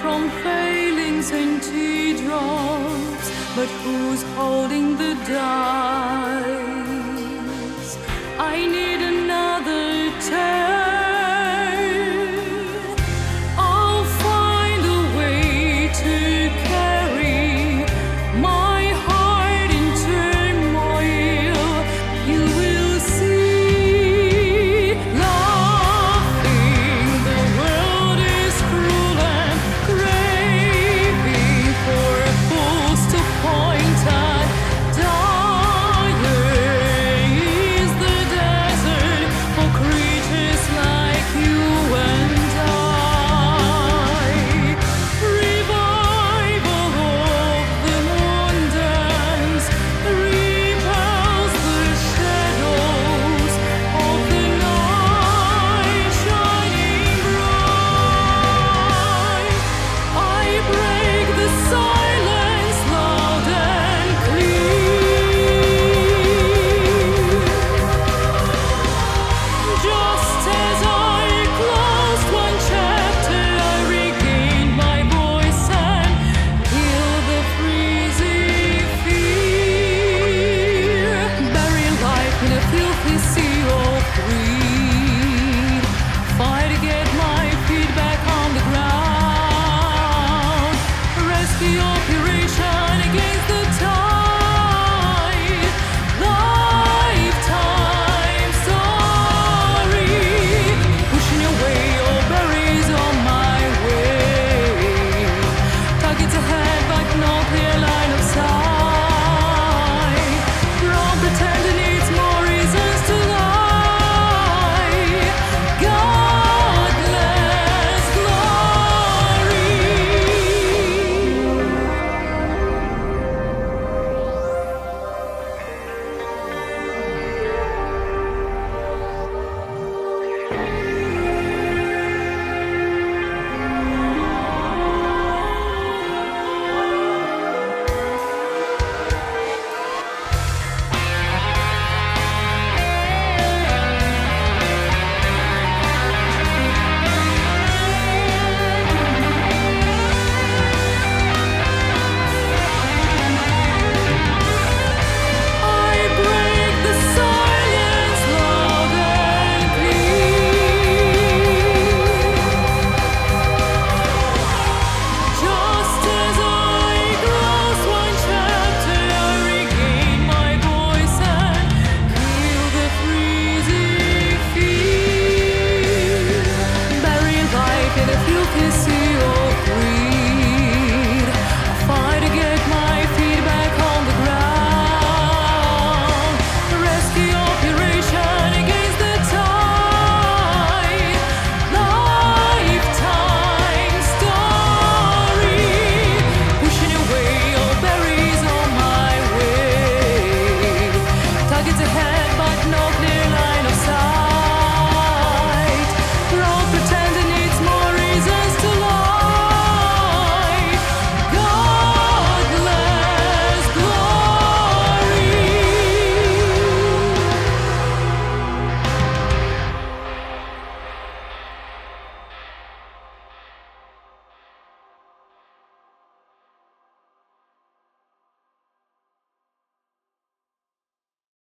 from failings and teardrops, but who's holding the dice? I need.